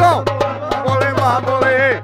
Go! Bole, ma, bole.